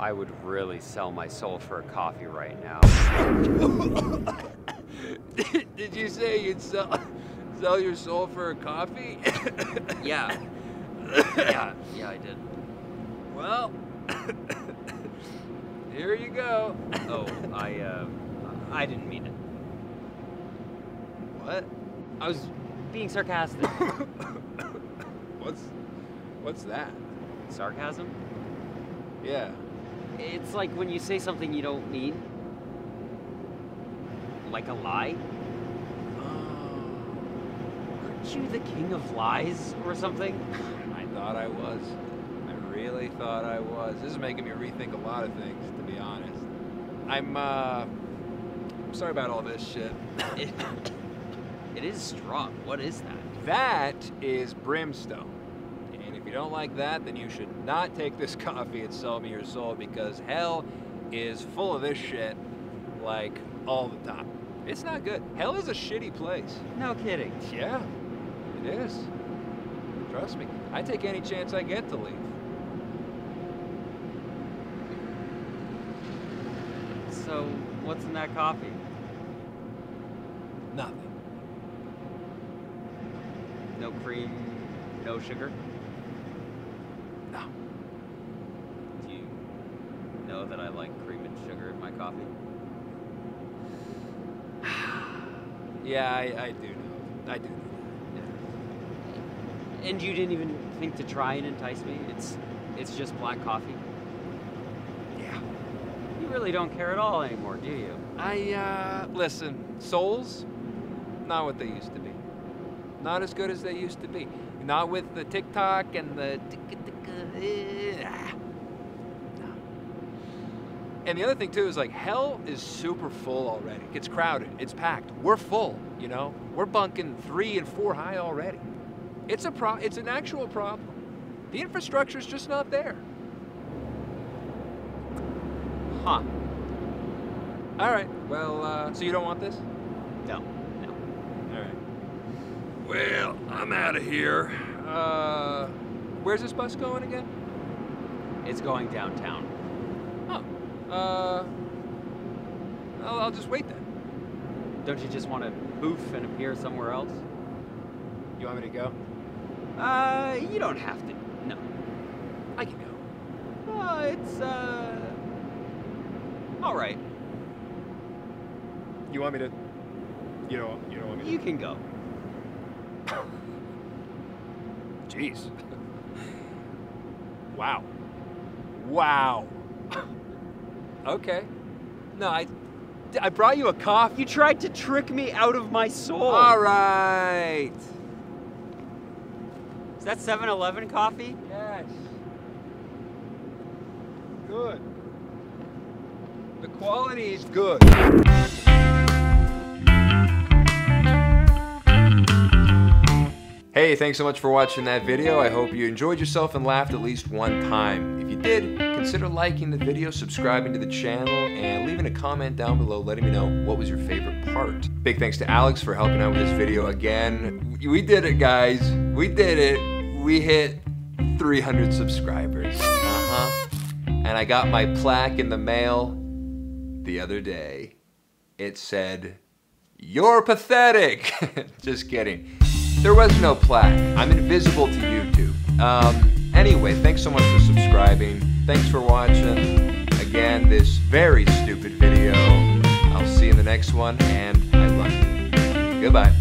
I would really sell my soul for a coffee right now. Did you say you'd sell, sell your soul for a coffee? yeah. Yeah, yeah, I did. well, here you go. Oh, I, uh, I didn't mean it. What? I was being sarcastic. What's what's that? Sarcasm? Yeah. It's like when you say something you don't mean. Like a lie. Aren't you the king of lies or something? I thought I was. I really thought I was. This is making me rethink a lot of things, to be honest. I'm uh I'm sorry about all this shit. It, it is strong. What is that? That is brimstone. You don't like that, then you should not take this coffee and sell me your soul because hell is full of this shit like all the time. It's not good. Hell is a shitty place. No kidding. Yeah, it is. Trust me. I take any chance I get to leave. So, what's in that coffee? Nothing. No cream, no sugar? No. Do you know that I like cream and sugar in my coffee? Yeah, I, I do know. I do know. And you didn't even think to try and entice me? It's it's just black coffee? Yeah. You really don't care at all anymore, do you? I, uh, listen, souls, not what they used to be. Not as good as they used to be. Not with the TikTok and the. And the other thing, too, is like hell is super full already. It's crowded, it's packed. We're full, you know? We're bunking three and four high already. It's a pro, it's an actual problem. The infrastructure is just not there. Huh. All right, well, uh, so you don't want this? No. No. All right. Well, I'm out of here. Uh, where's this bus going again? It's going downtown. Oh, uh, I'll, I'll just wait then. Don't you just want to poof and appear somewhere else? You want me to go? Uh, you don't have to. No. I can go. Uh, it's, uh... Alright. You want me to? You know, you don't want me You can go. Jeez. wow. Wow. Okay. No, I, I brought you a coffee. You tried to trick me out of my soul. All right. Is that 7-Eleven coffee? Yes. Good. The quality is good. Hey, thanks so much for watching that video. I hope you enjoyed yourself and laughed at least one time. If you did, consider liking the video, subscribing to the channel, and leaving a comment down below letting me know what was your favorite part. Big thanks to Alex for helping out with this video again. We did it, guys. We did it. We hit 300 subscribers. Uh-huh. And I got my plaque in the mail the other day. It said, You're pathetic. Just kidding. There was no plaque. I'm invisible to YouTube. Um, anyway, thanks so much for subscribing. Thanks for watching. Again, this very stupid video. I'll see you in the next one, and I love you. Goodbye.